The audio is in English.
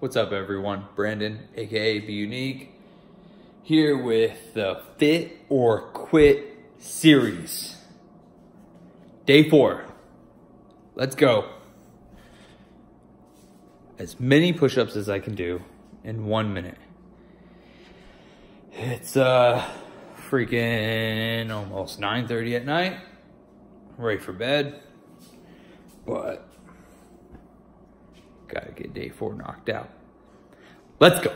What's up everyone? Brandon, aka Be Unique, here with the Fit or Quit series. Day four. Let's go. As many push-ups as I can do in one minute. It's uh freaking almost 9.30 at night. Ready for bed. But gotta get day four knocked out. Let's go.